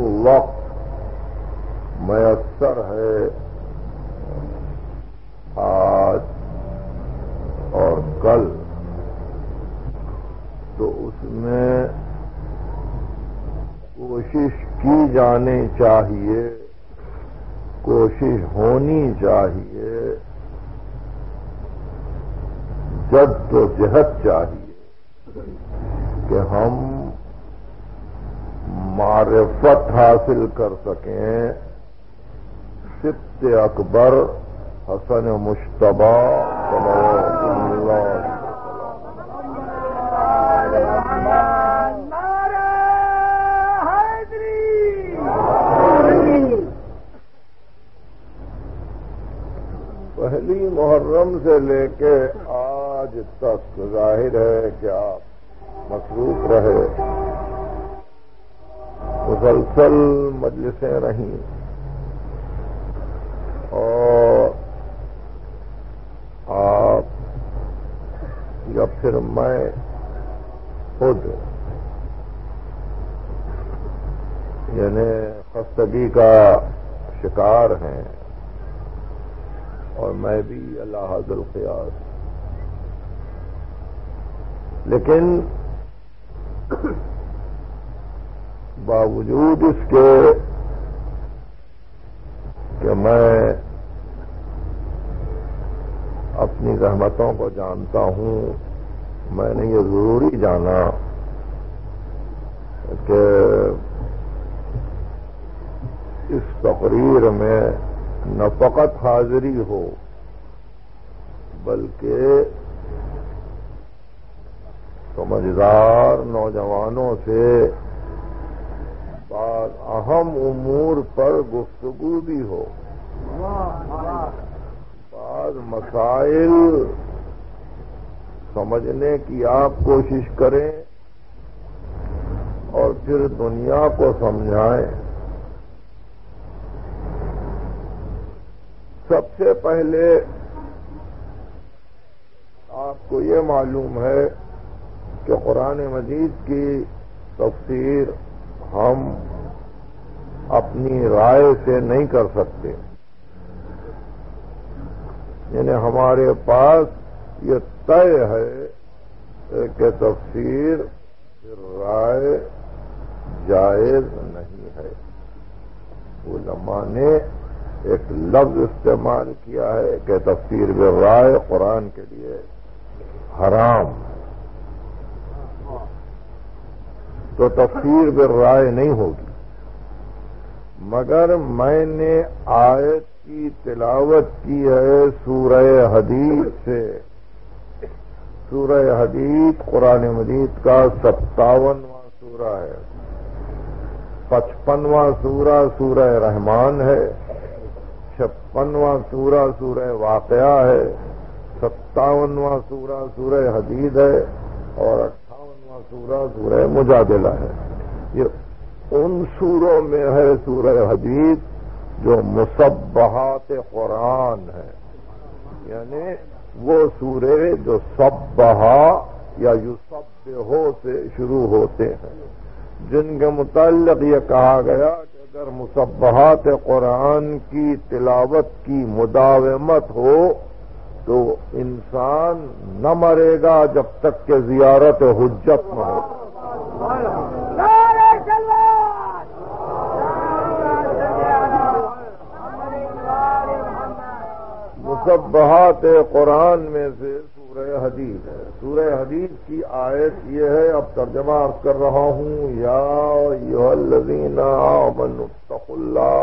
वक्त मयसर है। आज और कल। तो उसमें कोशिश की जानी चाहिए, कोशिश होनी चाहिए जद तो जहद चाहिए कि हम मारफत हासिल कर सकें। सिप्त अकबर, हसन मुशतबा पहली मुहर्रम से लेके आज तक ज़ाहिर है कि आप मसरूफ रहे। मुसलसल मजलिसें रहीं। और आप, या फिर मैं खुद, यानी खस्तगी का शिकार हैं, और मैं भी अल्लाह क़यास लेकिन बावजूद इसके कि मैं अपनी रहमतों को जानता हूँ, मैंने ये ज़रूरी जाना कि इस तकरीर में न फकत हाजिरी हो, बल्कि समझदार नौजवानों से बाद अहम उमूर पर गुफ्तगु भी हो। बाद मसाइल समझने की आप कोशिश करें और फिर दुनिया को समझाएँ। सबसे पहले आपको ये मालूम है कि कुरान मजीद की तफसीर हम अपनी राय से नहीं कर सकते। यानी हमारे पास ये तय है कि तफसीर राय जायज़ नहीं है। उलमा ने एक लफ्ज इस्तेमाल किया है कि तफसीर राय कुरान के लिए हराम तो तफसीर बिर राय नहीं होगी। मगर मैंने आयत की तिलावत की है सूरह हदीद से। सूरह हदीद कुरान मजीद का सत्तावनवा सूरा है। पचपनवा सूरा सूरह रहमान है। छप्पनवा सूरा सूरह वाकया है। सत्तावनवा सूरा सूरह हदीद है। और सूरा सूरह मुजादिला है। ये उन सूरों में है, सूरह हदीद, जो मुसब्बहात कुरान है। यानी वो सूरे जो सब्बहा या युसब्बहो से शुरू होते हैं। जिनके मुतलक ये कहा गया कि अगर मुसब्बहात कुरान की तिलावत की मुदावमत हो तो इंसान न मरेगा जब तक के जियारत हुज्जत न हो। मुसब्बहात कुरान में से सूरह हदीद है। सूरह हदीद की आयत ये है, अब तर्जमा अर्ज़ कर रहा हूँ, या यजीना मनतुल्ला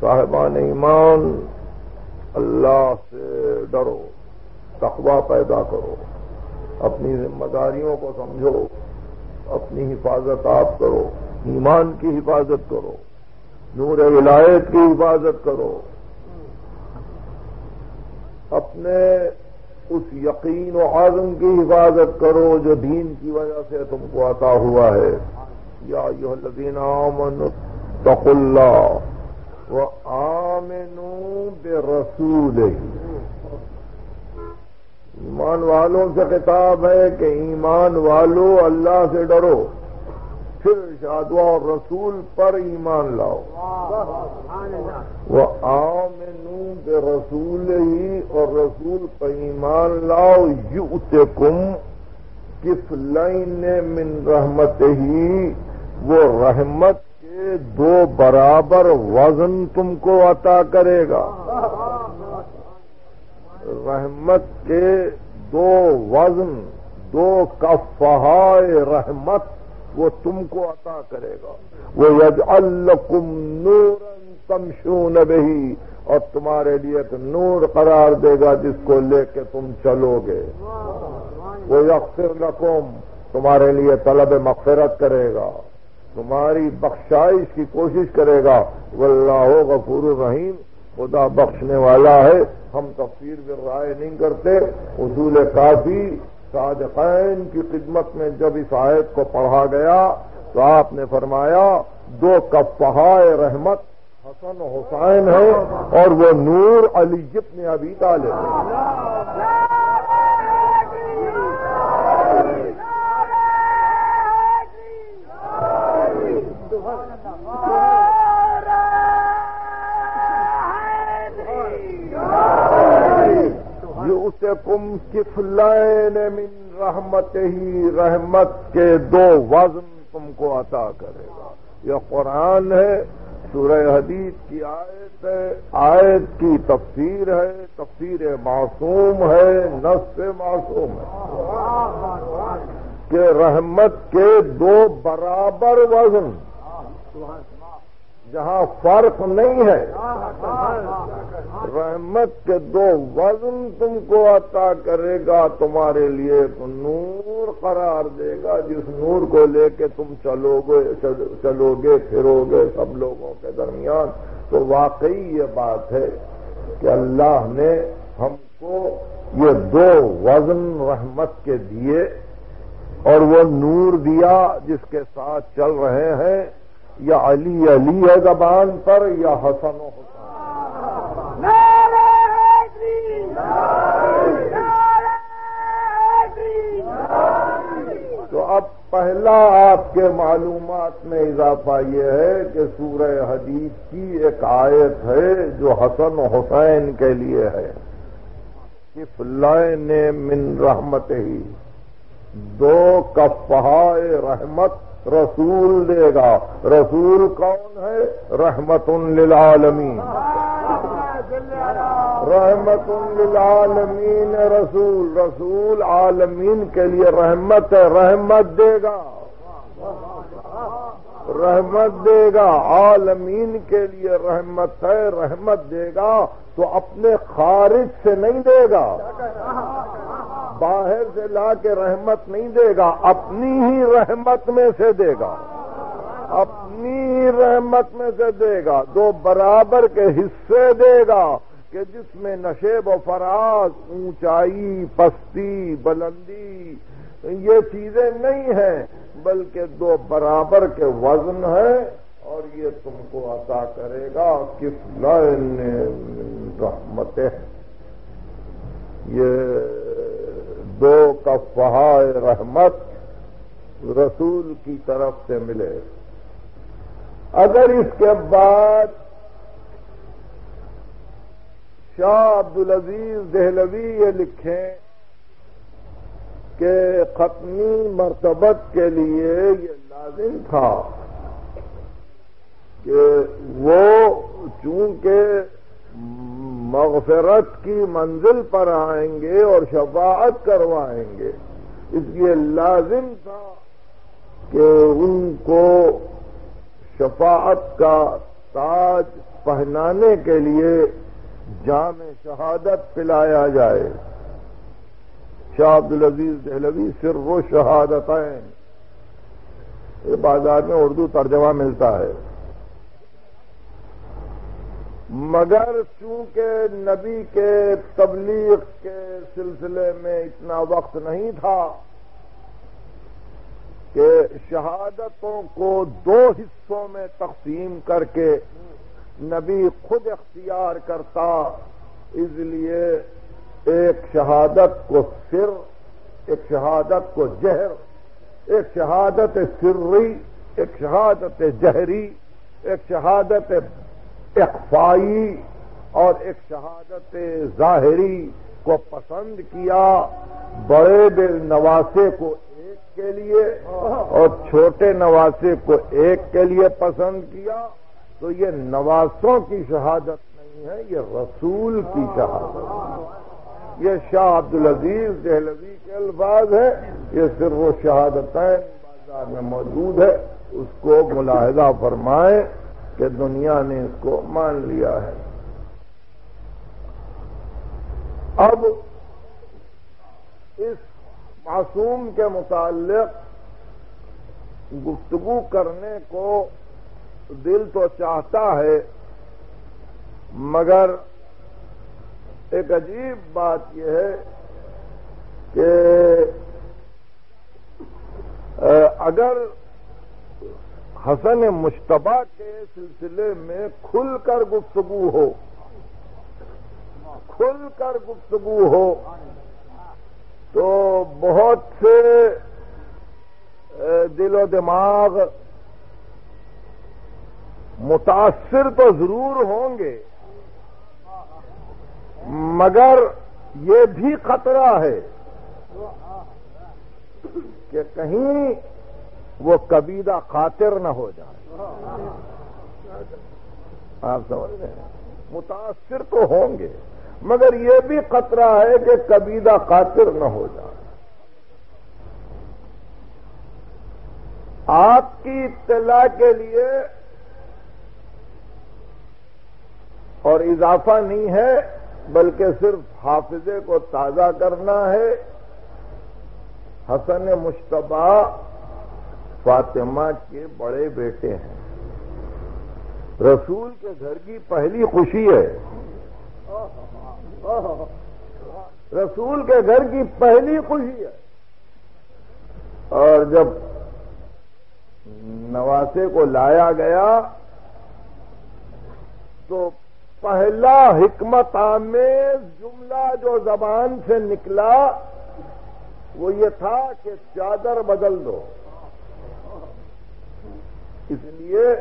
साहिबान ईमान अल्लाह से डरो, तकवा पैदा करो, अपनी जिम्मेदारियों को समझो, अपनी हिफाजत आप करो, ईमान की हिफाजत करो नूर विलायत की हिफाजत करो। अपने उस यकीन और आज़म की हिफाजत करो जो दीन की वजह से तुमको आता हुआ है। या यह लदीना मन तकुल्ला। आमिनू रसूल ईमान वालों से किताब है कि ईमान वालों अल्लाह से डरो फिर शादवा और रसूल पर ईमान लाओ वो आमिनू के रसूल ही और रसूल पर ईमान लाओ युते कुम किस लाइन मिन रहमत ही वो रहमत के दो बराबर वज़न तुमको अता करेगा। रहमत के दो वज़न दो कफ़हाय रहमत वो तुमको अता करेगा। वो यज अल्लकुम नूरन तमशून बही और तुम्हारे लिए एक नूर करार देगा जिसको लेके तुम चलोगे। वो यकसिर लकुम तुम्हारे लिए तलब मगफरत करेगा। तुम्हारी बख्शाइश की कोशिश करेगा। वल्लाह गफूर रहीम। खुदा बख्शने वाला है। हम तफसीर में राय नहीं करते। उसूल काफ़ी सादकैन की खिदमत में जब इस आयत को पढ़ा गया तो आपने फरमाया, दो कफ़हाय रहमत हसन हुसैन है और वो नूर अली जिप्न अभी तालिब कुम किफलैन मिन रहमत ही रहमत के दो वज़न तुमको अता करेगा। यह कुरान है, सूरह हदीद की आयत है। आयत की तफसीर है, तफसीर मासूम है नस मासूम है। कि रहमत के दो बराबर वज़न। जहाँ फ़र्क नहीं है। रहमत के दो वज़न तुमको अता करेगा, तुम्हारे लिए तो नूर करार देगा, जिस नूर को लेके तुम चलोगे चलोगे, फिरोगे सब लोगों के दरमियान। तो वाकई ये बात है कि अल्लाह ने हमको ये दो वज़न रहमत के दिए और वो नूर दिया जिसके साथ चल रहे हैं। या अली अली है जबान पर या हसन हुसैन तो अब पहला आपके मालूम में इजाफा यह है कि सूरह हदीस की एक आयत है जो हसन हुसैन के लिए है। कि फुल्लाए मिन रहमत ही दो कफ़हाय रहमत रसूल देगा। रसूल कौन है? रहमत आलमीन। रहमत आलमीन रसूल। रसूल आलमीन के लिए रहमत है, रहमत देगा। रहमत देगा, आलमीन के लिए रहमत है, रहमत देगा तो अपने खारिज से नहीं देगा। बाहर से ला के रहमत नहीं देगा, अपनी ही रहमत में से देगा। अपनी ही रहमत में से देगा, दो बराबर के हिस्से देगा, कि जिसमें नशेब व फराज, ऊंचाई पस्ती बुलंदी ये चीज़ें नहीं है, बल्कि दो बराबर के वज़न है, और ये तुमको अता करेगा किस रहमत ये दो कफ़हाय रहमत रसूल की तरफ़ से मिले। अगर इसके बाद शाह अब्दुल अज़ीज़ दहलवी ये लिखें कि खत्मी मरतबत के लिए ये लाजिम था कि वो चूँकि मगफरत की मंजिल पर आएँगे और शफाअत करवाएँगे, इसलिए लाजिम था कि उनको शफाअत का ताज पहनाने के लिए जाम शहादत पिलाया जाए। शाह अब्दुल अज़ीज़ दहलवी सिर वो शहादतें ये बाज़ार में उर्दू तर्जमा मिलता है। मगर चूँकि नबी के तबलीग के सिलसिले में इतना वक्त नहीं था कि शहादतों को दो हिस्सों में तकसीम करके नबी खुद अख्तियार करता, इसलिए एक शहादत को सिर, एक शहादत को जहर, एक शहादत सिर्री, एक शहादत जहरी, एक शहादत इकफाई और एक शहादत जाहिरी को पसंद किया। बड़े दिल नवासे को एक के लिए और छोटे नवासे को एक के लिए पसंद किया। तो ये नवासों की शहादत नहीं है, ये रसूल की शहादत। ये शाह अब्दुल अज़ीज़ दहलवी के अल्फाज है। ये सिर्फ़ वो शहादतैन बाज़ार में मौजूद है। उसको मुलाहदा फरमाए कि दुनिया ने इसको मान लिया है। अब इस मासूम के मुतालिक गुफ्तगु करने को दिल तो चाहता है, मगर एक अजीब बात यह है कि अगर हसन मुशतबा के सिलसिले में खुलकर गुफ्तगु हो, खुलकर गुफ्तगु हो तो बहुत से दिलो दिमाग मुतासर तो ज़रूर होंगे। मगर ये भी खतरा है कि कहीं वो कबीदा खातिर न हो जाए। आप समझ रहे हैं? मुतासर तो होंगे, मगर ये भी खतरा है कि कबीदा खातिर न हो जाए। आपकी इतला के लिए और इजाफा नहीं है बल्कि सिर्फ़ हाफिजे को ताज़ा करना है। हसन मुशतबा फातिमा के बड़े बेटे हैं। रसूल के घर की पहली खुशी है। रसूल के घर की पहली खुशी है। और जब नवासे को लाया गया तो पहला हिकमत आमेज जुमला जो जबान से निकला, वो ये था कि चादर बदल दो। इसलिए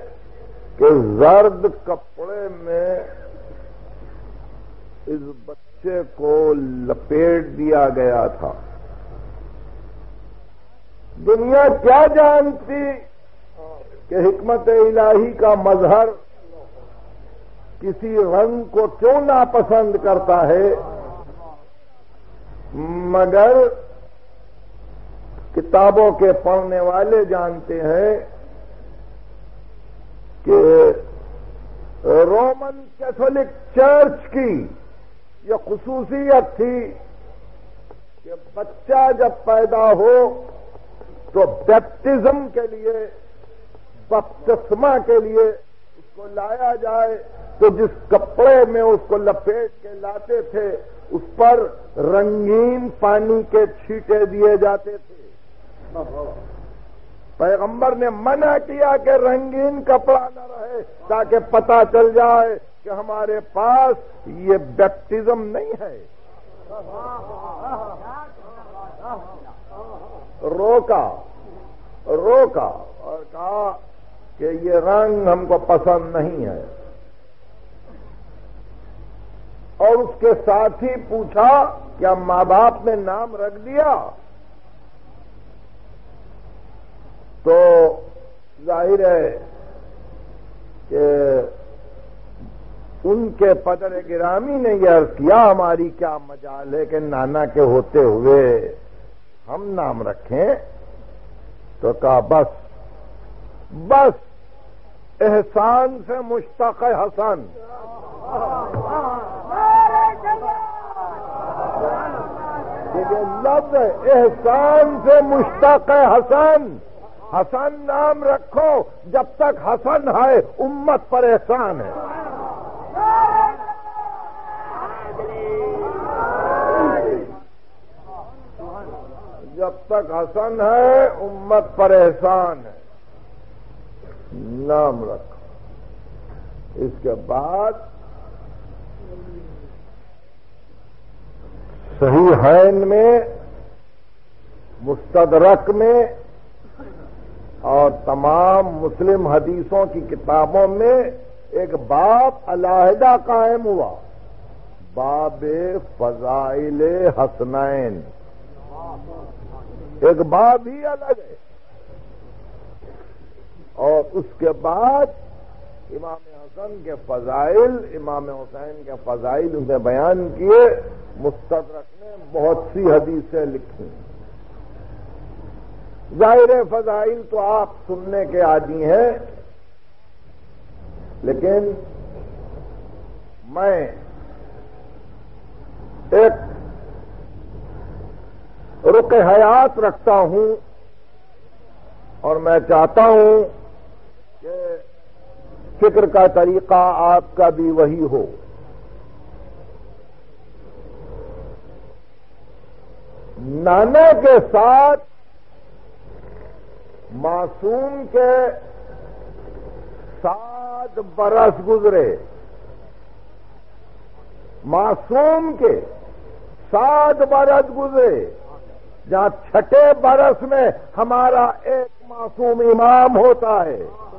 कि जर्द कपड़े में इस बच्चे को लपेट दिया गया था। दुनिया क्या जानती कि हिकमत इलाही का मजहर किसी रंग को क्यों ना पसंद करता है? मगर किताबों के पढ़ने वाले जानते हैं कि रोमन कैथोलिक चर्च की यह खसूसियत थी कि बच्चा जब पैदा हो तो बैप्टिज्म के लिए बपतिस्मा के लिए उसको लाया जाए। तो जिस कपड़े में उसको लपेट के लाते थे, उस पर रंगीन पानी के छींटे दिए जाते थे। पैगंबर ने मना किया कि रंगीन कपड़ा न रहे, ताकि पता चल जाए कि हमारे पास ये बैप्टिज्म नहीं है। रोका रोका और कहा कि ये रंग हमको पसंद नहीं है। और उसके साथ ही पूछा क्या माँ बाप ने नाम रख दिया। तो ज़ाहिर है कि उनके पदर गिरामी ने यह अर्ज़ किया, हमारी क्या मजाल है कि नाना के होते हुए हम नाम रखें। तो कहा, बस बस, एहसान से मुश्तक हसन। लफ्ज एहसान से मुश्तक हसन। हसन नाम रखो, जब तक हसन है उम्मत पर एहसान है। जब तक हसन है, उम्मत पर एहसान है। नाम रखो। इसके बाद सही हैन में मुस्तदरक में, और तमाम मुस्लिम हदीसों की किताबों में एक बाप अलाहदा कायम हुआ। बाब फजाइल हसनैन। एक बाब ही अलग है। और उसके बाद इमाम हसन के फजाइल, इमाम हुसैन के फजाइल उन्हें बयान किए, मुस्तदरक ने बहुत सी हदीसें लिखी। ज़ाहिर फजाइल तो आप सुनने के आदि हैं, लेकिन मैं एक रुक हयात रखता हूँ और मैं चाहता हूँ कि फ़िक्र का तरीका आपका भी वही हो। नाना के साथ मासूम के सात बरस गुजरे। मासूम के सात बरस गुजरे। जहाँ छठे बरस में हमारा एक मासूम इमाम होता है।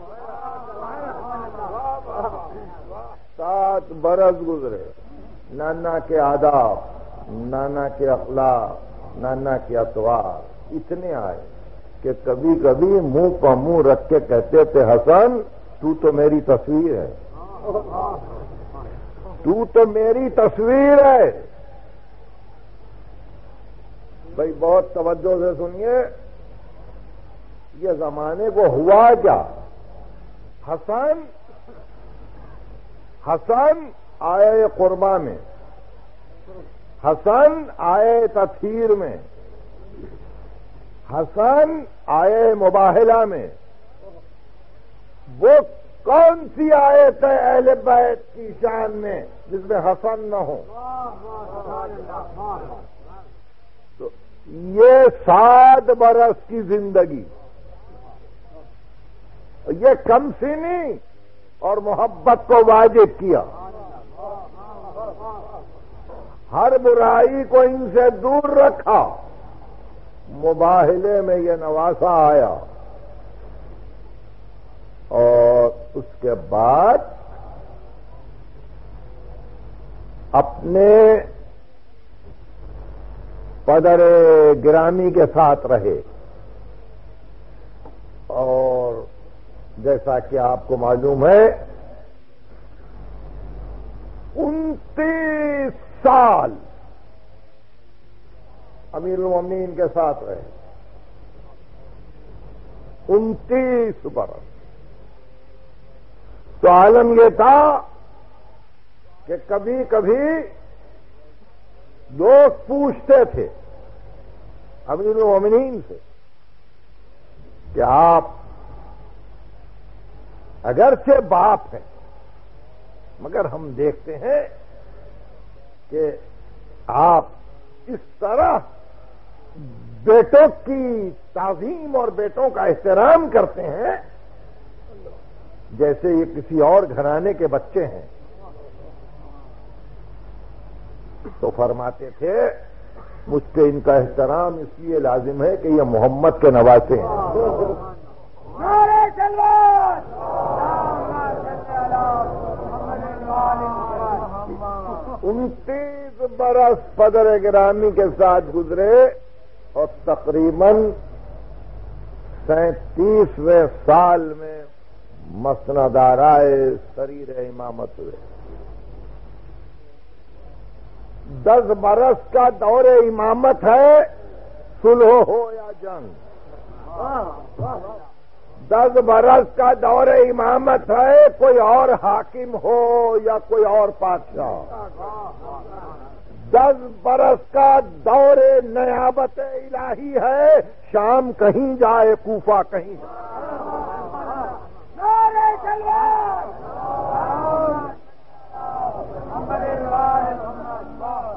सात बरस गुजरे। नाना के आदाब, नाना के अखलाक, नाना के अतवार इतने आए कि कभी कभी मुँह पर मुँह रख के कहते थे, हसन, तू तो मेरी तस्वीर है। तू तो मेरी तस्वीर है। भाई, बहुत तवज्जो से सुनिए, ये जमाने को हुआ क्या? हसन हसन आए कुर्बा में। हसन आए तथीर में। हसन आए मुबाहला में। वो कौन सी आयत है अहल बैत की शान में जिसमें हसन न हो? तो ये सात बरस की ज़िंदगी। ये कम सीनी और मोहब्बत को वाजिब किया। हर बुराई को इनसे दूर रखा। मुबाहले में ये नवासा आया। और उसके बाद अपने पदर गिरामी के साथ रहे। और जैसा कि आपको मालूम है, उनतीस साल अमीर ममीन के साथ रहे। उनतीस बरस। तो आलम यह था कि कभी कभी लोग पूछते थे अमीर ममीन से कि आप अगरचे बाप है, मगर हम देखते हैं कि आप इस तरह बेटों की ताजीम और बेटों का एहतराम करते हैं, जैसे ये किसी और घराने के बच्चे हैं। तो फरमाते थे, मुझसे इनका एहतराम इसलिए लाजिम है कि ये मोहम्मद के नवासे हैं। उनतीस बरस पदर गिरामी के साथ गुजरे और तकरीबन सैतीसवें साल में मसनदाराए शरीर इमामत हुए। दस बरस का दौर इमामत है सुलह हो या जंग। दस बरस का दौर इमामत है कोई और हाकिम हो या कोई और पातशाह। दस बरस का दौर नयाबत इलाही है शाम कहीं जाए कूफा कहीं।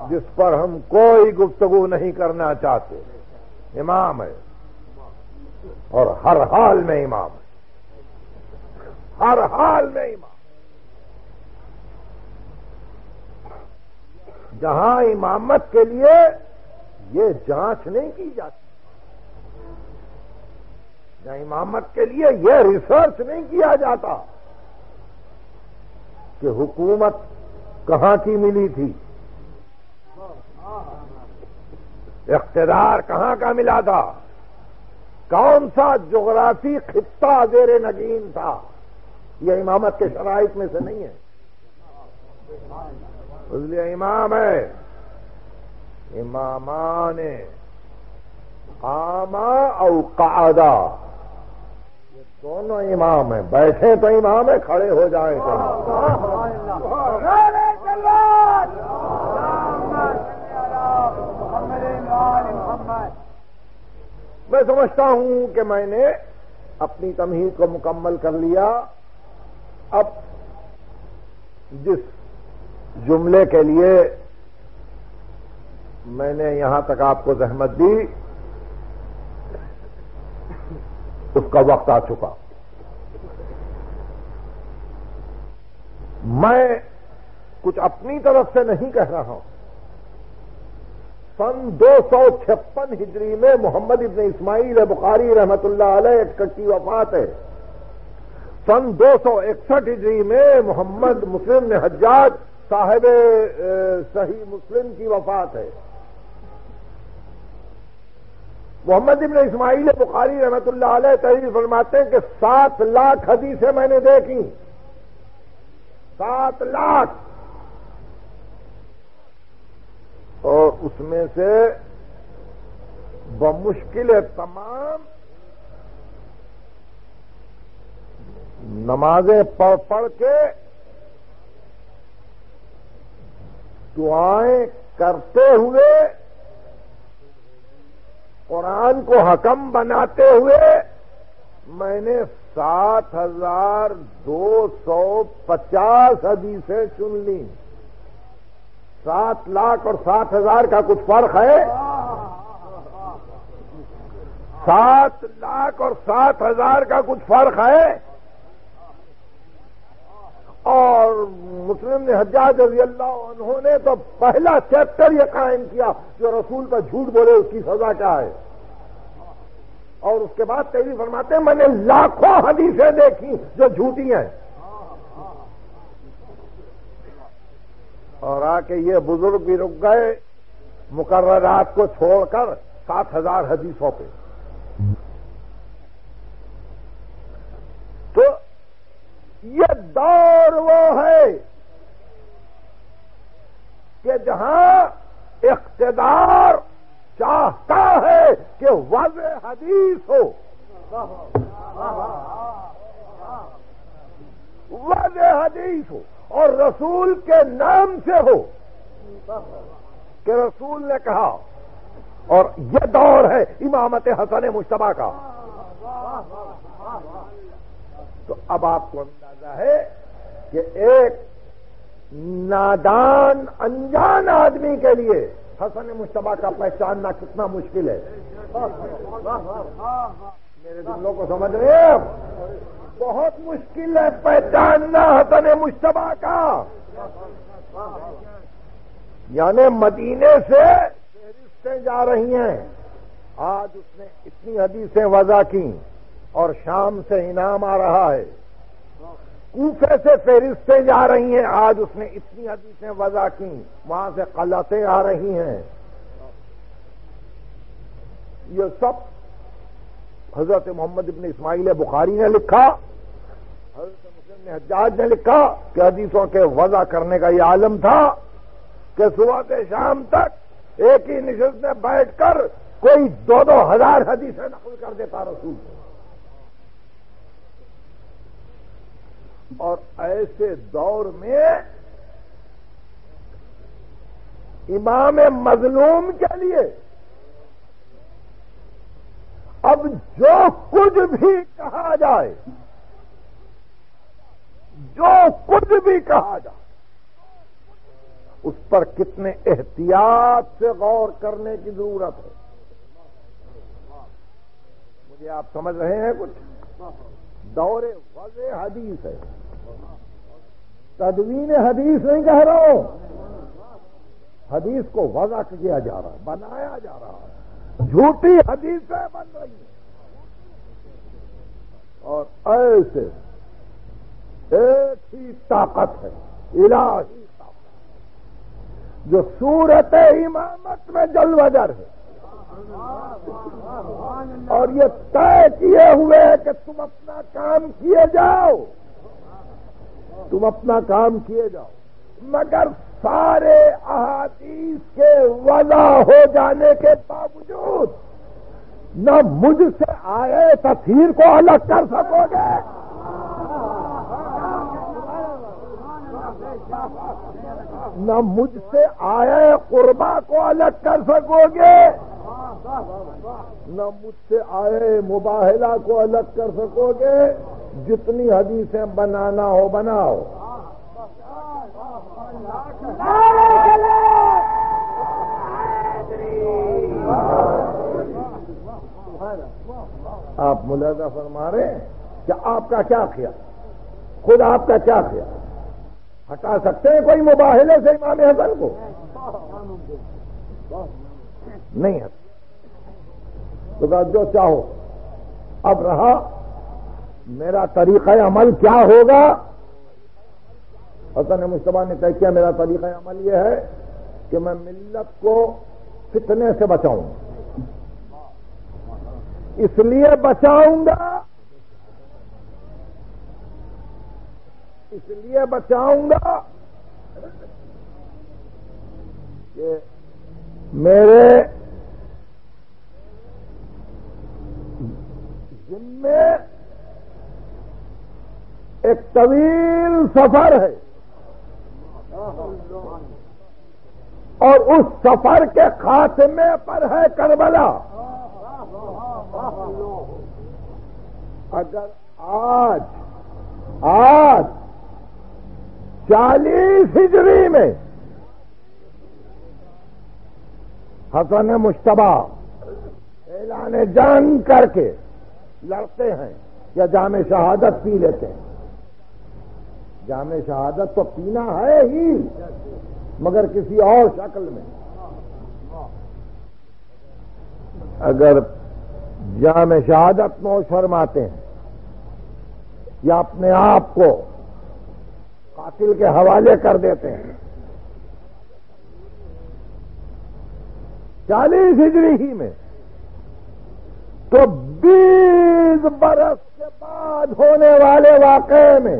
जिस पर हम कोई गुफ्तगु नहीं करना चाहते। इमाम है। और हर हाल में इमाम हर हाल में इमाम। जहाँ इमामत के लिए ये जाँच नहीं की जाती। जहाँ इमामत के लिए ये रिसर्च नहीं किया जाता कि हुकूमत कहाँ की मिली थी। इख्तदार कहाँ का मिला था? कौन सा जोग्राफी खित्ता जेर नगीन था यह इमामत के शराइत में से नहीं है इसलिए इमाम है इमामान आमा और कादा ये दोनों इमाम है बैठे तो इमाम है खड़े हो जाए तो मैं समझता हूँ कि मैंने अपनी तमहीद को मुकम्मल कर लिया। अब जिस जुमले के लिए मैंने यहाँ तक आपको जहमत दी, उसका वक्त आ चुका। मैं कुछ अपनी तरफ़ से नहीं कह रहा हूँ। सन दो सौ छप्पन हिजरी में मोहम्मद इबन इस्माइल बुखारी रहमतुल्लाह अलैह की वफात है। सन दो सौ इकसठ हिजरी में मोहम्मद मुस्लिम ने हज्जाज साहिब सही मुस्लिम की वफात है। मोहम्मद इब्न इस्माइल बुखारी रहमतुल्लाह अलैह तहरीर फरमाते हैं कि सात लाख हदीसें मैंने देखी। सात लाख और उसमें से बमुश्किल तमाम नमाजें पढ़ पढ़ के दुआएँ करते हुए, कुरान को हकम बनाते हुए मैंने सात हज़ार दो सौ पचास हदीसें चुन ली। सात लाख और सात हज़ार का कुछ फ़र्क है? सात लाख और सात हज़ार का कुछ फ़र्क है? और मुस्लिम ने हजाज रज़ी अल्लाह उन्होंने तो पहला चैप्टर यह कायम किया, जो रसूल का झूठ बोले, उसकी सजा क्या है? और उसके बाद तेज़ी फरमाते मैंने लाखों हदीसें देखी जो झूठी हैं। और आके ये बुज़ुर्ग भी रुक गए मुकर्रात को छोड़कर सात हज़ार हदीसों पे तो ये दौर वो है कि जहाँ इख्तदार चाहता है कि वज हदीस हो। वज हदीस हो। और रसूल के नाम से हो कि रसूल ने कहा, और यह दौर है इमामत हसन मुशतबा का। तो अब आपको अंदाज़ा है कि एक नादान, अनजान आदमी के लिए हसन मुशतबा का पहचानना कितना मुश्किल है। मेरे जुमलों को समझ रहे हैं बहुत मुश्किल है पहचानना हसन मुशतबा का। यानी मदीने से फहरिस्तें जा रही हैं। आज उसने इतनी हदीसें वजह की और शाम से इनाम आ रहा है। कूफे से फहरिस्तें जा रही हैं। आज उसने इतनी हदीसें वजह की। वहाँ से कलतें आ रही हैं। ये सब हज़रत मोहम्मद इबन इसमाइल बुखारी ने लिखा, हज़रत मुस्लिम ने हजाज ने लिखा कि हदीसों के वजह करने का यह आलम था कि सुबह से शाम तक एक ही निशस्त में बैठकर कोई दो दो हज़ार हदीसें नकल कर देता रसूल। और ऐसे दौर में इमाम मजलूम के लिए अब जो कुछ भी कहा जाए, जो कुछ भी कहा जाए, उस पर कितने एहतियात से गौर करने की ज़रूरत है? मुझे आप समझ रहे हैं कुछ? दौरे वजे हदीस है। तदवीन हदीस नहीं कह रहा हूँ। हदीस को वजह किया जा रहा है, बनाया जा रहा है। झूठी हदीसें बन रही हैं। और ऐसे एक ही ताकत है, इलाही ताकत, जो सूरत इमामत में जलवजर है। और ये तय किए हुए कि तुम अपना काम किए जाओ। तुम अपना काम किए जाओ। मगर सारे अहादीस के वजह हो जाने के बावजूद न मुझसे आए तस्वीर को अलग कर सकोगे। न मुझसे आए कुर्बा को अलग कर सकोगे। न मुझसे आए मुबाहला को अलग कर सकोगे। जितनी हदीसें बनाना हो, बनाओ। आप मुलाजा फरमा रहे कि आपका क्या ख्याल? खुद आपका क्या ख्याल? हटा सकते हैं कोई मुबाहले से इमाम हसन को? नहीं हट। तो कहा, जो चाहो। अब रहा, मेरा तरीक़ा अमल क्या होगा? हसन मुशतबा ने तय किया मेरा तरीक़ा अमल यह है कि मैं मिल्लत को फितने से बचाऊं? इसलिए बचाऊँगा इसलिए बचाऊँगा कि मेरे जिम्मे एक तवील सफ़र है। और उस सफ़र के खात्मे पर है करबला। अगर आज आज, चालीस हिजरी में हसन मुश्तबा ऐलान जंग करके लड़ते हैं या जाम शहादत पी लेते हैं। जाम शहादत तो पीना है ही, मगर किसी और शक्ल में। अगर जाम शहादत नोश फरमाते हैं, या अपने आप को कातिल के हवाले कर देते हैं, चालीस हिजरी ही में तो बीस बरस के बाद होने वाले वाकये में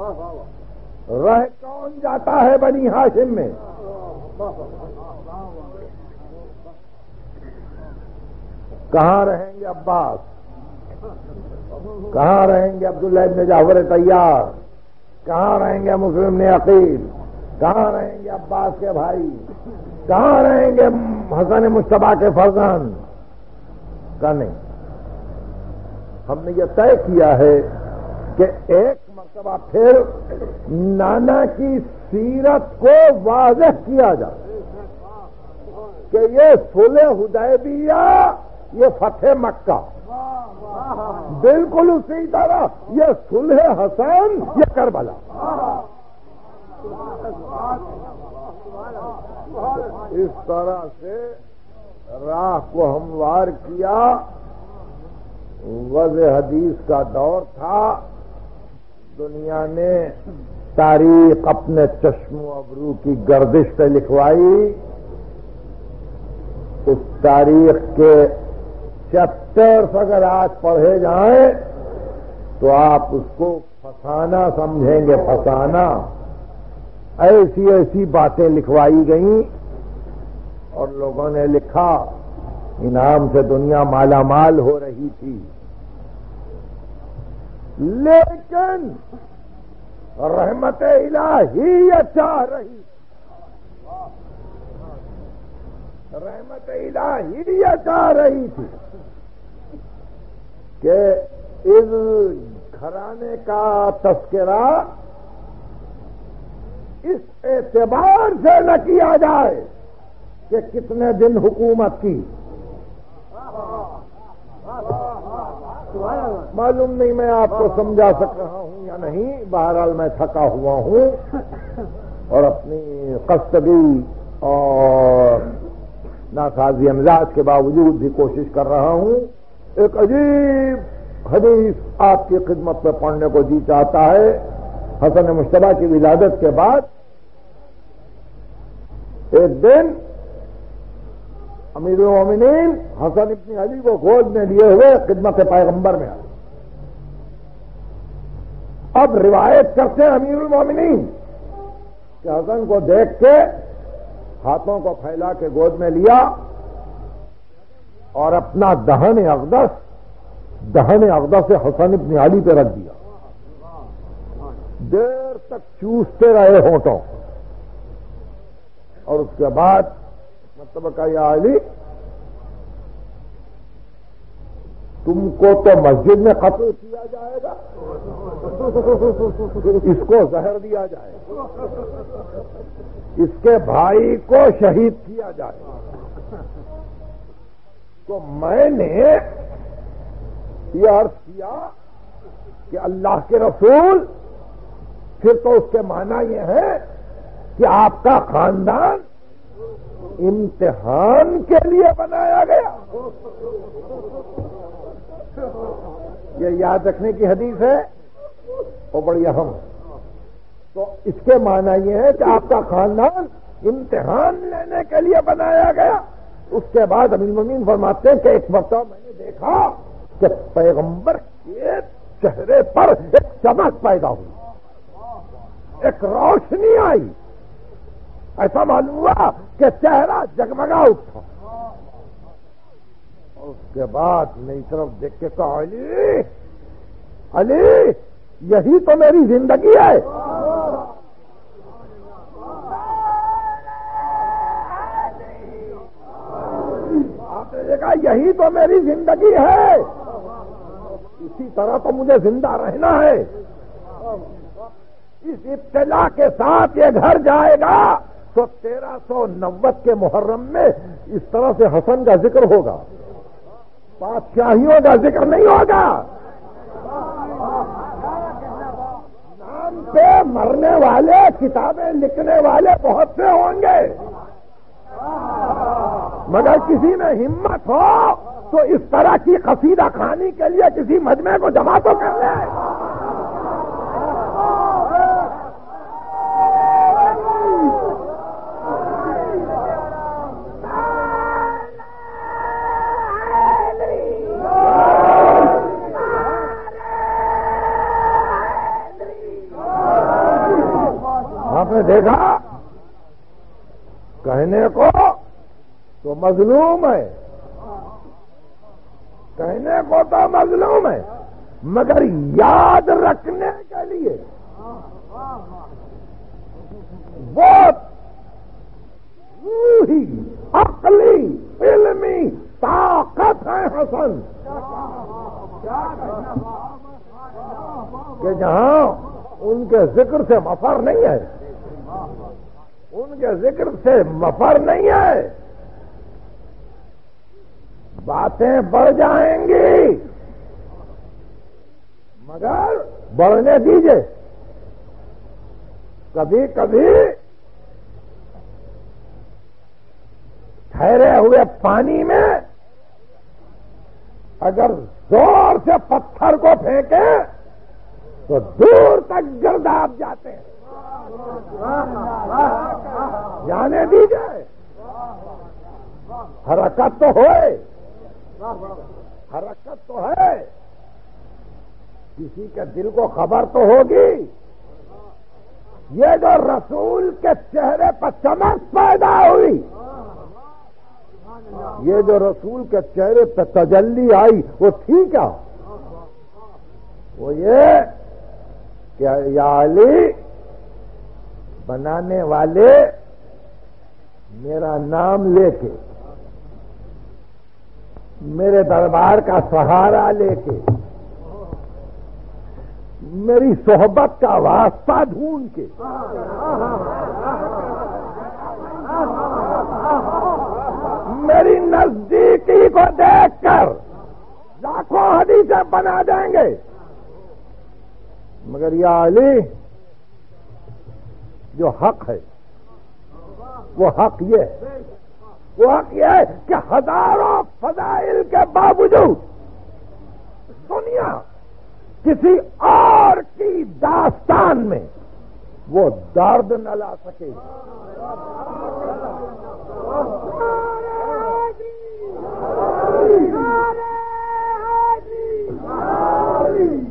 रह कौन जाता है बनी हाशिम में? कहाँ रहेंगे अब्बास? कहाँ रहेंगे अब्दुल्ला इब्न जाफ़र तैयार? कहाँ रहेंगे मुस्लिम ने अकील? कहाँ रहेंगे अब्बास के भाई? कहाँ रहेंगे हसन मुशतबा के फरजान का नहीं? हमने ये तय किया है कि एक मरतबा फिर नाना की सीरत को वाजह किया जाए कि ये सुलह हुदैबिया, ये फतेह मक्का। बिल्कुल उसी तरह ये सुलह हसन, ये करबला। इस तरह से राह को हमवार किया। वज हदीस का दौर था। दुनिया ने तारीख अपने चश्मो अबरू की गर्दिश से लिखवाई। उस तारीख के चैप्टर्स अगर आज पढ़े जाएँ तो आप उसको फसाना समझेंगे, फसाना। ऐसी ऐसी बातें लिखवाई गई और लोगों ने लिखा, इनाम से दुनिया माला माल हो रही थी। लेकिन रहमत इलाही चाह रही। रहमत इलाही ये चाह रही थी कि इस घराने का तस्करा इस एतबार से न किया जाए कि कितने दिन हुकूमत की। मालूम नहीं मैं आपको समझा सक रहा हूँ या नहीं। बहरहाल मैं थका हुआ हूँ और अपनी कस्तगी और नासाजी मिजाज के बावजूद भी कोशिश कर रहा हूँ। एक अजीब हदीस आपकी खिदमत में पढ़ने को जी चाहता है। हसन मुशतबा की विलादत के बाद एक दिन अमीर मोमिन हसन इतनी अली को गोद में लिए हुए खिदमत पैगंबर में आए। अब रिवायत करते हैं अमीरुल मोमिनीन कि हसन को देख के हाथों को फैला के गोद में लिया और अपना दहन अकदस दहन अकदस से हसन अपनी अली पे रख दिया। देर तक चूसते रहे होठों। और उसके बाद मतलब आली तुमको तो मस्जिद में कत्ल किया जाएगा। इसको जहर दिया जाएगा। इसके भाई को शहीद किया जाएगा। तो मैंने यह अर्थ किया कि अल्लाह के रसूल, फिर तो उसके माना यह है कि आपका खानदान इम्तिहान के लिए बनाया गया। ये याद रखने की हदीस है, और बड़ी अहम। तो इसके माना यह है कि आपका खानदान इम्तिहान लेने के लिए बनाया गया। उसके बाद अमीन ममीन फरमाते हैं कि एक मरतबा मैंने देखा कि पैगंबर के चेहरे पर एक चमक पैदा हुई। एक रोशनी आई। ऐसा मालूम हुआ कि चेहरा जगमगा उठा। उसके बाद मेरी तरफ़ देख के कहा, अली अली, यही तो मेरी ज़िंदगी है। आपने देखा, यही तो मेरी ज़िंदगी है। इसी तरह तो मुझे ज़िंदा रहना है। इस इब्तला के साथ ये घर जाएगा। तो तेरह सौ नब्बे के मुहर्रम में इस तरह से हसन का ज़िक्र होगा। बादशाहियों का ज़िक्र नहीं होगा। नाम पे मरने वाले, किताबें लिखने वाले बहुत से होंगे। मगर किसी में हिम्मत हो तो इस तरह की कसीदा खानी के लिए किसी मजमे को जमा तो कर ले। मजलूम है। कहने को तो मजलूम है, मगर याद रखने के लिए बहुत रूही, अकली, इल्मी ताकत है हसन। कि जहाँ उनके ज़िक्र से मफर नहीं है, उनके ज़िक्र से मफर नहीं है। बातें बढ़ जाएँगी। मगर बढ़ने दीजिए। कभी कभी ठहरे हुए पानी में अगर ज़ोर से पत्थर को फेंके तो दूर तक गिरदाब जाते हैं। जाने दीजिए। हरकत तो होए। हरकत तो है। किसी के दिल को खबर तो होगी। ये जो रसूल के चेहरे पर चमक पैदा हुई, ये जो रसूल के चेहरे पर तजल्ली आई, वो थी क्या? वो ये क्या या अली, बनाने वाले मेरा नाम लेके मेरे दरबार का सहारा लेके, मेरी सोहबत का वास्ता ढूंढ के, मेरी नजदीकी को देखकर लाखों हदीसें बना देंगे। मगर या अली, जो हक है, वो हक ये है। वो हक ये है कि हज़ारों फजाइल के बावजूद दुनिया किसी और की दास्तान में वो दर्द न ला सके।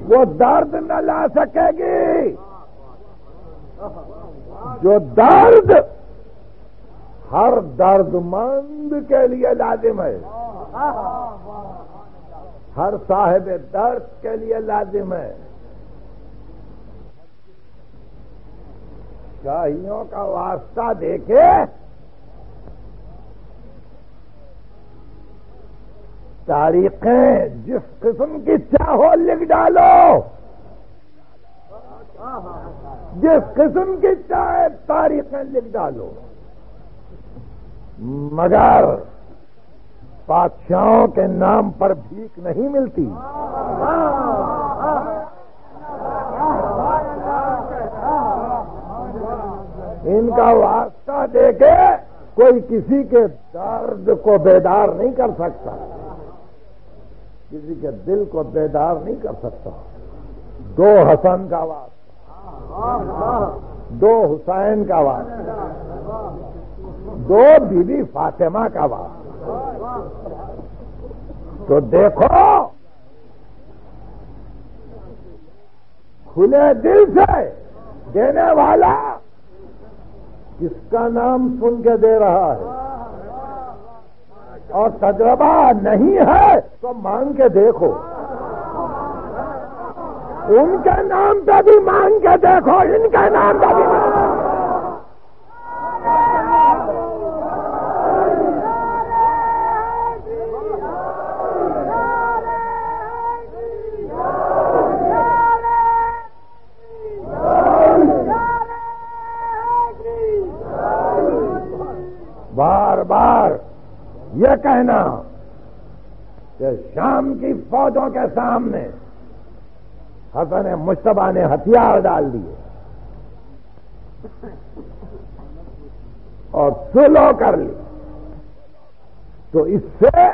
वो दर्द न ला सकेगी। जो दर्द हर दर्दमंद के लिए लाजिम है। हर साहेब दर्द के लिए लाजिम है। शाहियों का वास्ता देखे। तारीखें जिस किस्म की चाहो लिख डालो। जिस किस्म की चाहे तारीखें लिख डालो। मगर बादशाहों के नाम पर भीख नहीं मिलती। इनका वास्ता देके कोई किसी के दर्द को बेदार नहीं कर सकता। किसी के दिल को बेदार नहीं कर सकता। दो हसन का वास्ता। दो हुसैन का वास्ता। दो बीबी फातिमा का वास्ता तो देखो, खुले दिल से देने वाला किसका नाम सुन के दे रहा है? और तजर्बा नहीं है तो मांग के देखो। उनके नाम पे भी मांग के देखो, इनके नाम पे भी मांग कहना, कि शाम की फौजों के सामने हसन मुश्तबा ने हथियार डाल दिए और सुलो कर ली। तो इससे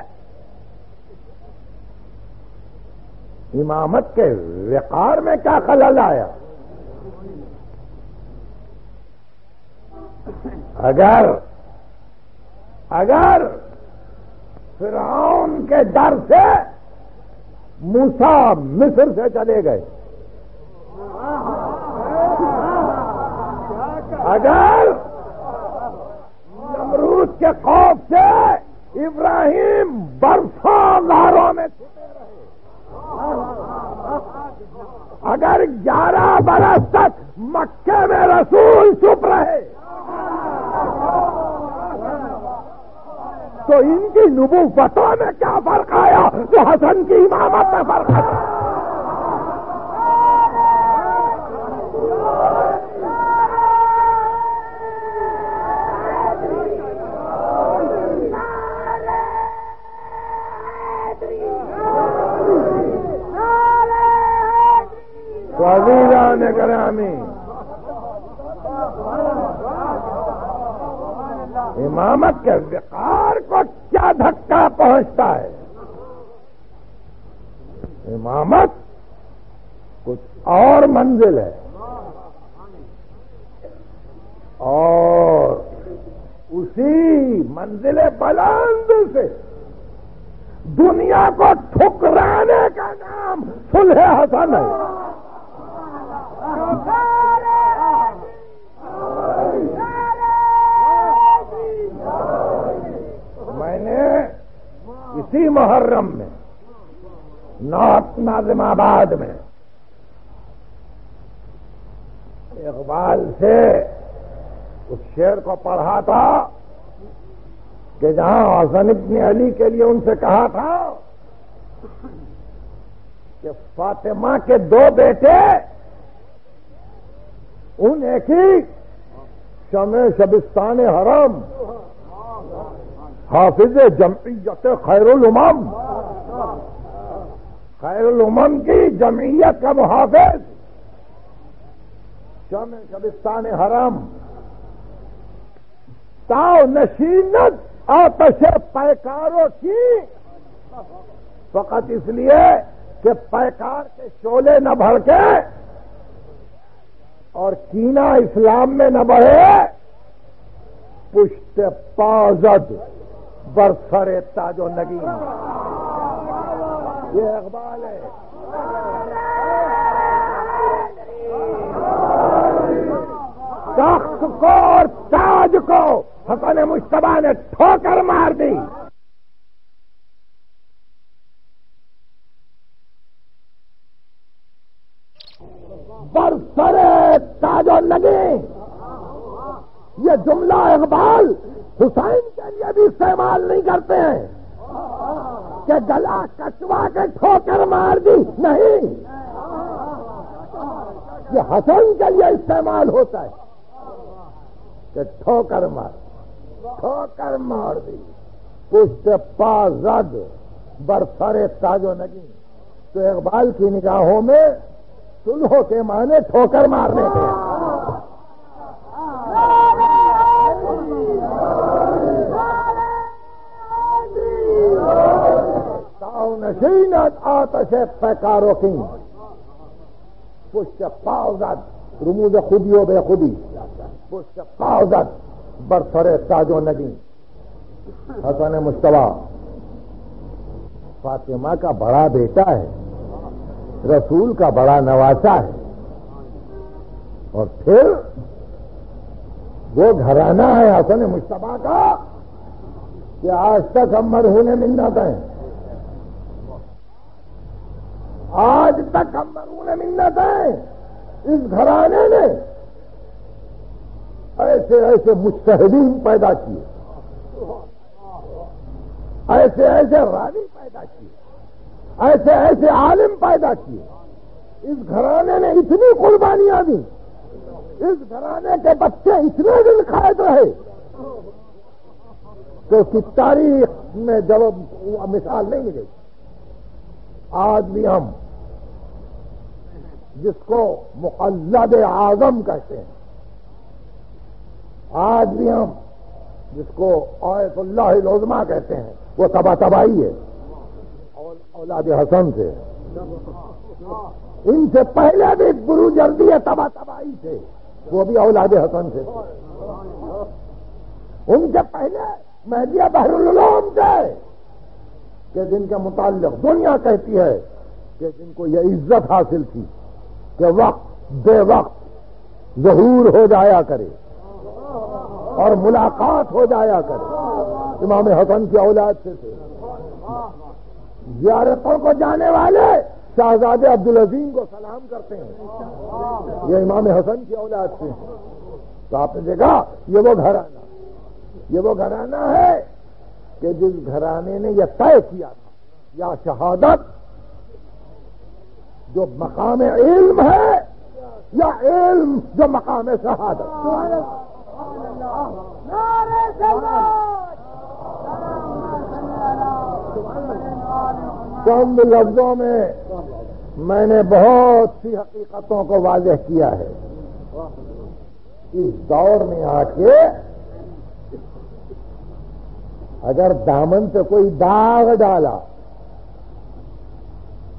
इमामत के विकार में क्या खलल आया? अगर अगर फिरौन के डर से मूसा मिस्र से चले गए। अगर नमरूद के खौफ से इब्राहिम बरसों गारों में छुपे रहे। अगर ग्यारह बरस तक मक्के में रसूल चुप रहे। तो इनकी नबूवतों में क्या फ़र्क आया तो हसन की इमामत में फ़र्क आया? ने ग्रामी इमामत के विकार को क्या धक्का पहुँचता है? इमामत कुछ और मंजिल है। और उसी मंजिल बुलंद से दुनिया को ठुकराने का नाम सुलह हसन है। इसी मुहर्रम में नॉर्थ नाजिमाबाद में, इकबाल से उस शेर को पढ़ा था कि जहाँ हसन इब्न अली के लिए उनसे कहा था कि फातिमा के दो बेटे, उन एक ही शमे शबिस्तान हरम। हाफिज जमयत खैरुल उमम। खैरुल की जमीयत का मुहाफिज। शम शबिस्तान हरम। ताव नशीनत आतश पैकारों की। फकत इसलिए कि पैकार के शोले न भड़के और कीना इस्लाम में न बढ़े। पुष्ट पाजद बरसर ताजो नगी ये अखबाल है। शख्स को और ताज को हसन मुश्तबा ने ठोकर मार दी। बरसरे ताजो नगी ये जुमला इकबाल हुसैन के लिए भी इस्तेमाल नहीं करते हैं। कि गला कटवा के ठोकर मार दी, नहीं। ये हसन के लिए इस्तेमाल होता है। कि ठोकर मार ठोकर मार दी। पुष्ट पा रद बरसरे ताजो नगी। तो इकबाल की निगाहों में सुलहो के माने ठोकर मारने के। नशीनत आतश पैकारो की पुष्ट पावजत रुमूज खुदियो बे खुदी पुष्ट पावजत बरसरे ताजो नगी हसन मुश्तबा फातिमा का बड़ा बेटा है रसूल का बड़ा नवासा है और फिर वो घराना है हसन मुश्तबा का कि आज तक हम मरहूने मिन्नत हैं आज तक हम मरून मिन्नत हैं। इस घराने ने ऐसे ऐसे मुस्तहदीन पैदा किए। ऐसे ऐसे रानी पैदा किए। ऐसे ऐसे आलिम पैदा किए। इस घराने ने इतनी कुर्बानियाँ दी। इस घराने के बच्चे इतने दिन कैद रहे। तो उसकी तारीख में जब मिसाल नहीं मिलेगी आज भी हम जिसको मुकल्लद आज़म कहते हैं। आज भी हम जिसको आयतुल्लाजमा कहते हैं, वो तबा तबाही है। औलाद हसन से। इनसे पहले भी गुरु जल्दी है तबा तबाही से। वो भी औलाद हसन से। उनसे पहले महदिया बहरुल्लाम थे कि जिनके मुतालिक दुनिया कहती है, कि जिनको ये इज़्ज़त हासिल थी। कि वक्त बे वक्त जहूर हो जाया करे और मुलाकात हो जाया करे। इमाम हसन की औलाद से थे। जियारतों को जाने वाले शाहजादे अब्दुल अजीम को सलाम करते हैं। ये इमाम हसन की औलाद से तो आपने देखा, ये वो घराना। ये वो घराना है कि जिस घराने ने यह तय किया था, या शहादत जो मकाम इल्म है या इल्म जो मकाम शहादत। चंद लफ्जों में मैंने बहुत सी हकीकतों को वाजह किया है। इस दौर में आके अगर दामन पे कोई दाग डाला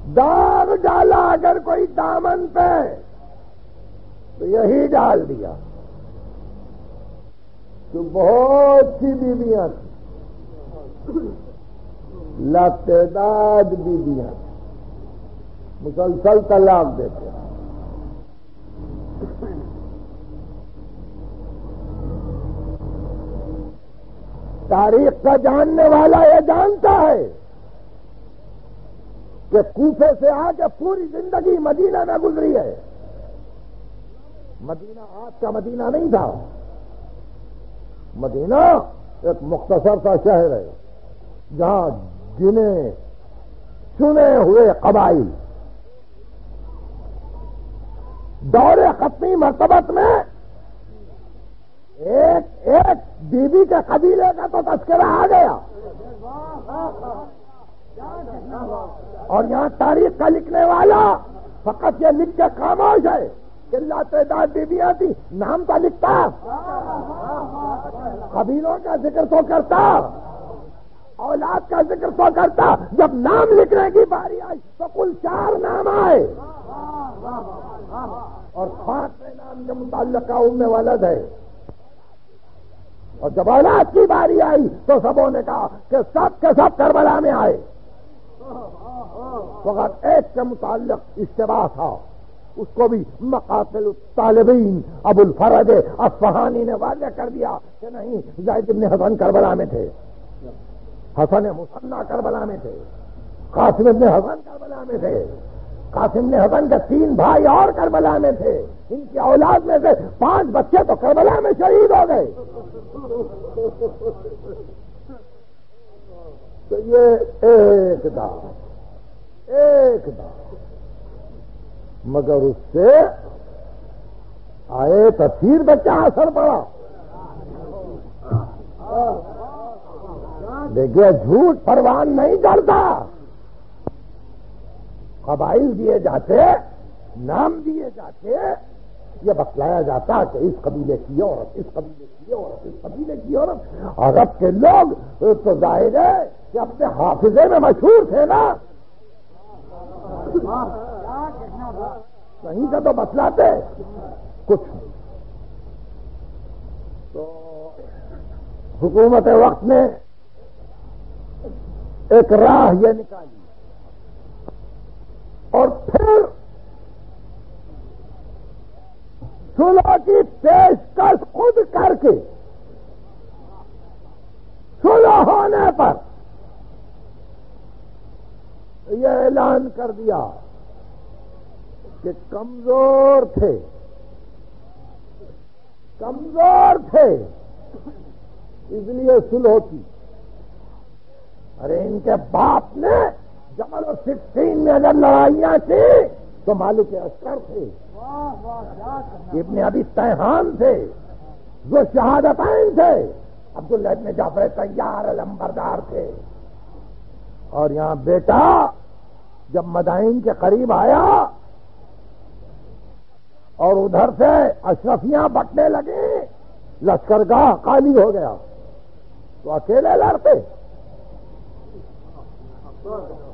दाग डाला अगर कोई दामन पे तो यही डाल दिया। तो बहुत सी बीबियाँ थी। लातेदाद बीबियाँ मुसलसल तलाक देते तारीख का जानने वाला यह जानता है। कि कूफे से आके पूरी ज़िंदगी मदीना में गुजरी है। मदीना आज का मदीना नहीं था। मदीना एक मुख्तसर सा शहर है, जहाँ गिने, चुने हुए कबाइल। दौरे खत्मी मरतबत में एक एक बीबी के कबीले का तो तस्करा आ गया। और यहाँ तारीख का लिखने वाला फकत ये लिख के खामोश है कि लातेदार बीबियाँ थी नाम का लिखता। कबीलों का ज़िक्र तो करता, औलाद का ज़िक्र तो करता। जब नाम लिखने की बारी आई तो कुल चार नाम आए। और पाँचवें नाम के मुताल का उम्र वलद है। और जब औलाद की बारी आई तो सबों ने कहा कि सब के सब करबला में आए। अगर एक के मुतालिक इश्तबा था। उसको भी मकातिल तालिबीन अबुल फरद अफहानी ने वादे कर दिया कि नहीं जायद इब्न हसन करबला में थे। हसन मुसन्ना करबला में थे। कासिम इब्न हसन करबला में थे। कासिम ने हसन के तीन भाई और करबला में थे। इनकी औलाद में से पाँच बच्चे तो करबला में शहीद हो गए। तो ये एक दा एक मगर उससे आए तफीर पे क्या असर पड़ा। देखिए, झूठ परवान नहीं करता। कबाइल दिए जाते, नाम दिए जाते ये बतलाया जाता कि इस कबीले की औरत इस कबीले की औरत इस कबीले की औरत अरब के लोग तो ज़ाहिर है कि अपने हाफिजे में मशहूर थे ना। कहीं से तो बतलाते। कुछ तो हुकूमत वक्त ने एक राह यह निकाली। और फिर सुलह की पेशकश खुद करके। सुलह होने पर। यह ऐलान कर दिया कि कमज़ोर थे। कमज़ोर थे। इसलिए सुलह की अरे इनके बाप ने जमल सिक्सटीन में अगर लड़ाइयाँ की तो मालिक अस्कर थे। इतने अभी तैहान थे जो शहादताइन थे। अब्दुल्ला इतने जाफ़र तैयार लंबरदार थे। और यहाँ बेटा जब मदाइन के करीब आया और उधर से अशरफियाँ बटने लगी लश्करगाह खाली हो गया। तो अकेले लड़ते।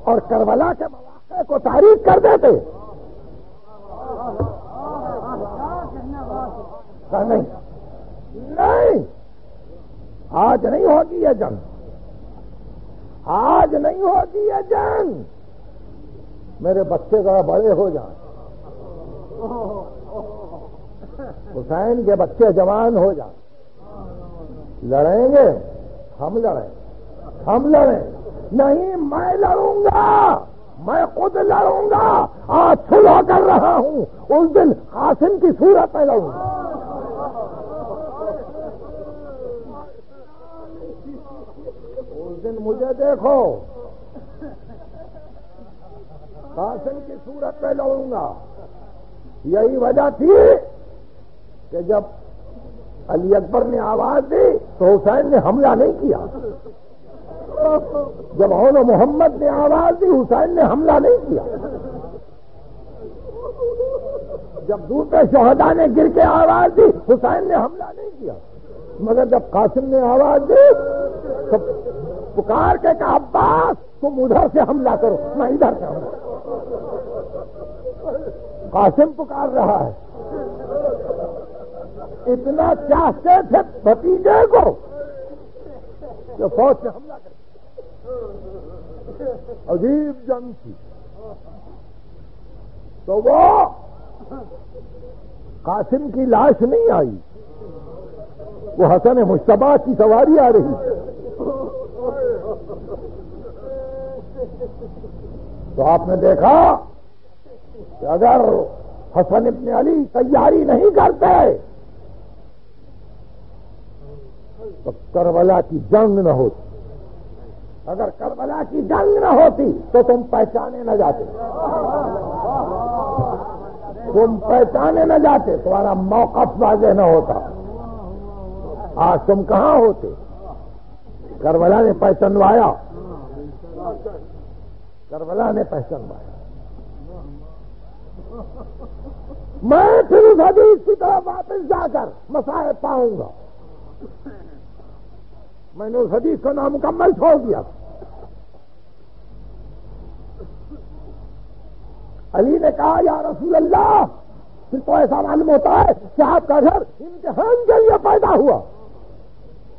और करबला के मौके को तारीफ़ कर देते। नहीं नहीं आज नहीं होगी ये जंग आज नहीं होगी ये जंग मेरे बच्चे जरा बड़े हो जाए हुसैन के बच्चे जवान हो जाए लड़ेंगे हम लड़ें हम लड़ें नहीं मैं लड़ूँगा मैं खुद लड़ूँगा, आज सुलह कर रहा हूँ, उस दिन कासिम की सूरत में लड़ूँगा। उस दिन मुझे देखो, कासिम की सूरत में लड़ूँगा। यही वजह थी कि जब अली अकबर ने आवाज़ दी तो हुसैन ने हमला नहीं किया। जब और मोहम्मद ने आवाज़ दी, हुसैन ने हमला नहीं किया। जब दूसरे शहदा ने गिर के आवाज़ दी, हुसैन ने हमला नहीं किया। मगर जब कासिम ने आवाज़ दी तो पुकार के कहा, अब्बास, तुम उधर से हमला करो, मैं इधर से हमला कासिम पुकार रहा है। इतना चाहते थे भतीजे को जो फौज से हमला कर अजीब जंग थी। तो वो कासिम की लाश नहीं आई। वो हसन मुश्तबा की सवारी आ रही। तो आपने देखा कि अगर हसन इब्न अली तैयारी नहीं करते तो करबला की जंग न होती। अगर करबला की जंग न होती तो तुम पहचाने न जाते। तुम पहचाने न जाते, तुम्हारा मौकफ वाजे न होता। आज तुम कहाँ होते? करबला ने पहचानवाया। करबला ने पहचानवाया। मैं फिर उस हदीस की तरफ़ वापस जाकर मसाए पाऊँगा। मैंने उस हदीस को नामुकम्मल छोड़ दिया। अली ने कहा, या रसूल अल्लाह फिर तो ऐसा मालूम होता है कि आपका घर इम्तिहान के लिए पैदा हुआ।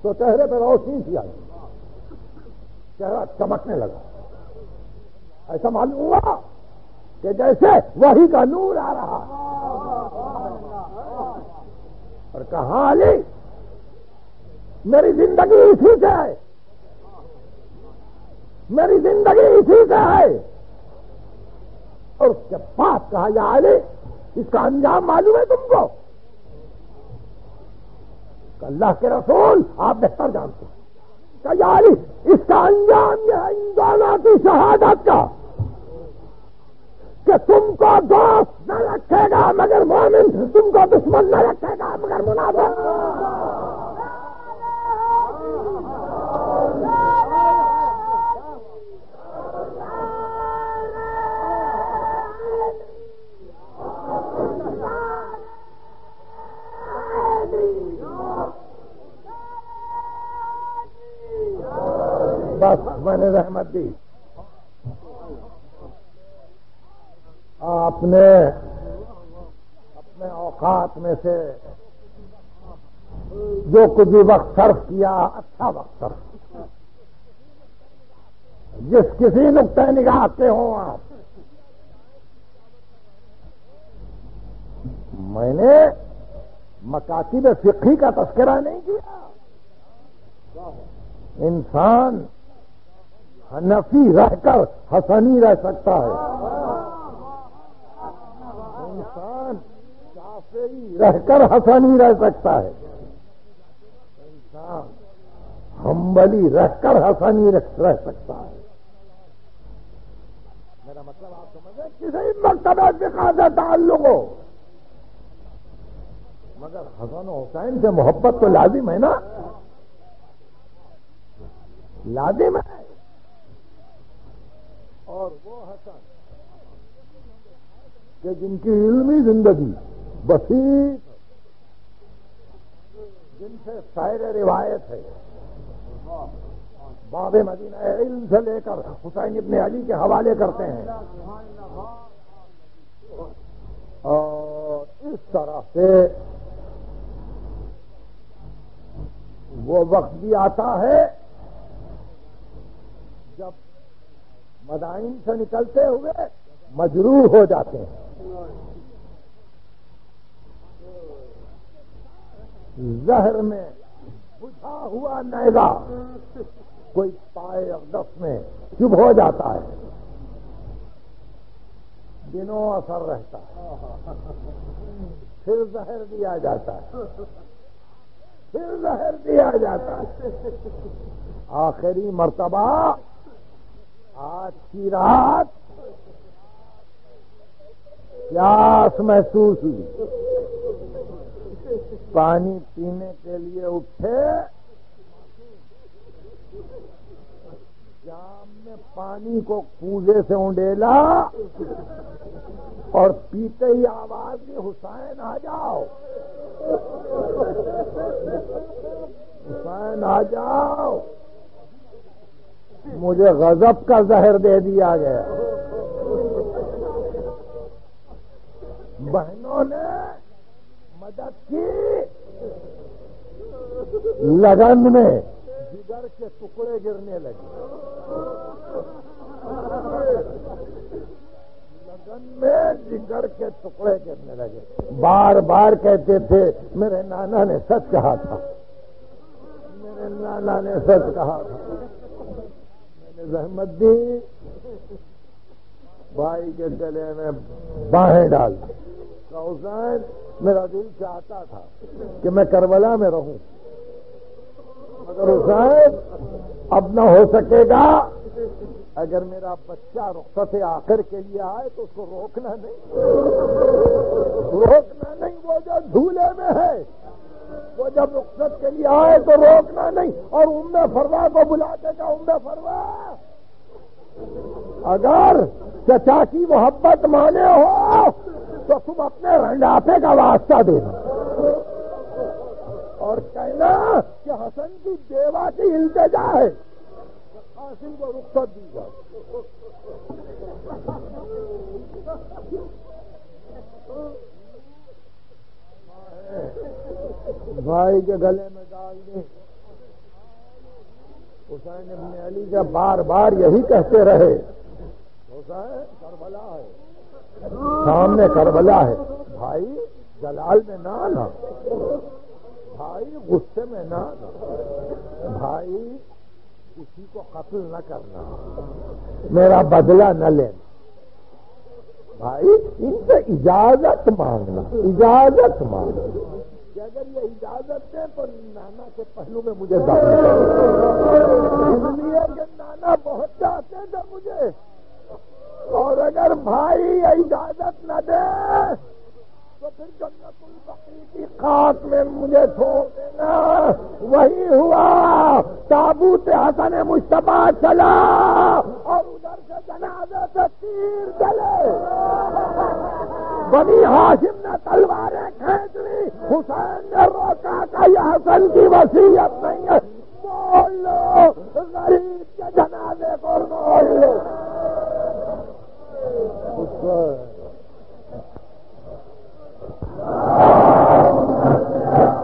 तो चेहरे पर रोशनी थी आई। चेहरा चमकने लगा। ऐसा मालूम हुआ कि जैसे वही का नूर आ रहा और कहा, अली मेरी ज़िंदगी इसी से है। मेरी ज़िंदगी इसी से है। और उसके बाद कहा या अली इसका अंजाम मालूम है तुमको। अल्लाह के रसूल आप बेहतर जानते हैं। इसका अंजाम यह है इन दोनों की शहादत का, कि तुमको दोस्त न रखेगा मगर मोमिन, तुमको दुश्मन न रखेगा मगर मुनाफिक। मैंने रहमत दी। आपने अपने औकात में से जो कुछ भी वक्त सर्फ किया अच्छा वक्त सर्फ जिस किसी नुकते निगाह के हो आप। मैंने मकाती में फिक्री का तस्करा नहीं किया। इंसान हनफी रहकर हसनी रह सकता है। इंसान काफेरी रहकर हसनी रह सकता है। इंसान हम्बली रहकर हसनी रह सकता है। मेरा मतलब आप समझे किसी मकतबा ताल्लुक हो। मगर हसन हुसैन से मोहब्बत तो लाजिम है ना? लाजिम है। और वो हसन कि जिनकी इल्मी ज़िंदगी बसी जिनसे शायर रिवायत है, बाबे मदीना इल्म से लेकर हुसैन इब्ने अली के हवाले करते हैं। और इस तरह से वो वक्त भी आता है, जब मदाइन से निकलते हुए मजरूर हो जाते हैं। जहर में बुझा हुआ नैगा कोई पाए अकदस में चुभ हो जाता है। दिनों असर रहता है। फिर जहर दिया जाता है। फिर जहर दिया जाता है। आखिरी मर्तबा आज की रात प्यास महसूस हुई। पानी पीने के लिए उठे। जाम में पानी को कूजे से उंडेला और पीते ही आवाज़ में हुसैन आ जाओ। हुसैन आ जाओ। मुझे गजब का जहर दे दिया गया। बहनों ने मदद की। लगन में जिगर के टुकड़े गिरने लगे। लगन में जिगर के टुकड़े गिरने लगे। बार बार कहते थे, मेरे नाना ने सच कहा था। मेरे नाना ने सच कहा था। मैंने जहमत दी। भाई के गले में बाहें डाल हुसैन मेरा दिल चाहता था कि मैं करबला में रहूँ। मगर हुसैन अब न हो सकेगा। अगर मेरा बच्चा रुखसत आखिर के लिए आए तो उसको रोकना नहीं। रोकना नहीं, वो जो झूले में है। वो जब रुखसत के लिए आए तो रोकना नहीं, और उम्मे फरवा को बुला देगा उम्मे फरवा अगर चचा की मोहब्बत माने हो तो तुम अपने रंडापे का वास्ता देना और कहना कि हसन की देवा की इल्तजा है कासिम को रुखसत दी जाए। भाई के गले में डाल दी। हुसैन इब्ने अली जब बार बार यही कहते रहे, हुसैन, करबला है। सामने करबला है। भाई जलाल में ना आना भाई, गुस्से में ना आना भाई किसी को कत्ल न करना। मेरा बदला न लेना। भाई इनसे इजाज़त मांगना इजाज़त मांगना। अगर ये इजाज़त दे तो नाना के पहलू में मुझे इसलिए कि नाना बहुत चाहते थे मुझे। और अगर भाई इजाज़त न दे तो फिर बकरी की खाक में मुझे छोड़ देना वही हुआ। ताबूत हसन मुश्तबा चला। और उधर से जनाजे से तीर चले। बनी हाशिम ने तलवारें खींच ली हुसैन ने रोका का यह हसन की वसीयत नहीं है। मोल लो, गरीब के जनाजे को मोल लो। Thank you.